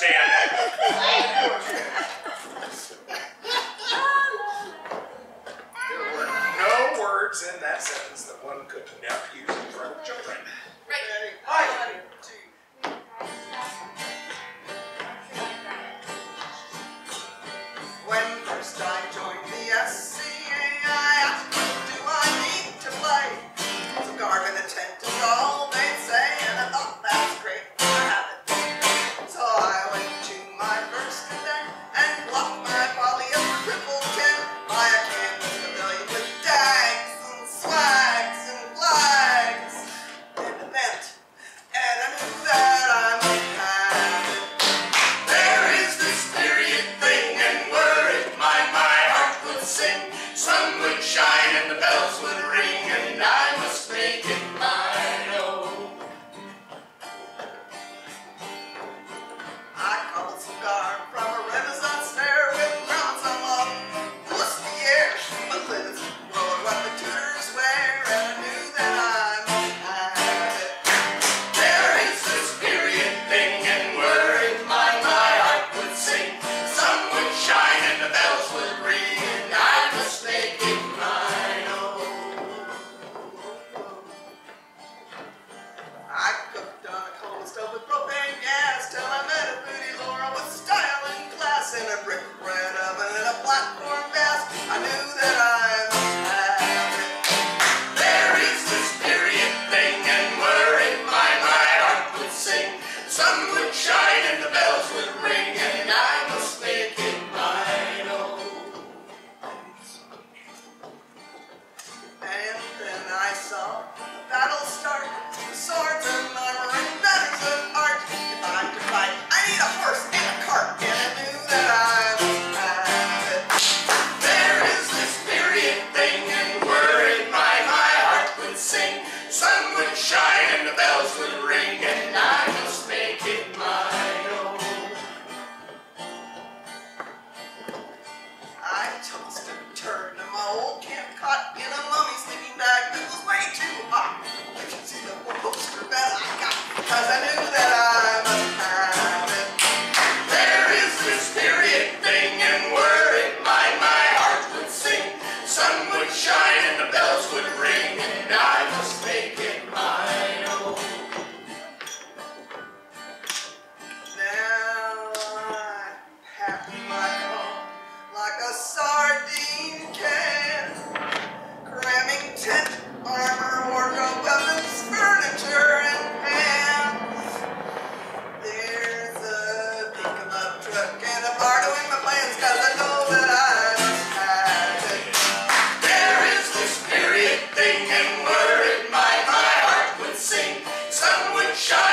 understand. in that sentence that one could never use in front of children. Right. Hi. One, two. and the bells. you know. sun would shine.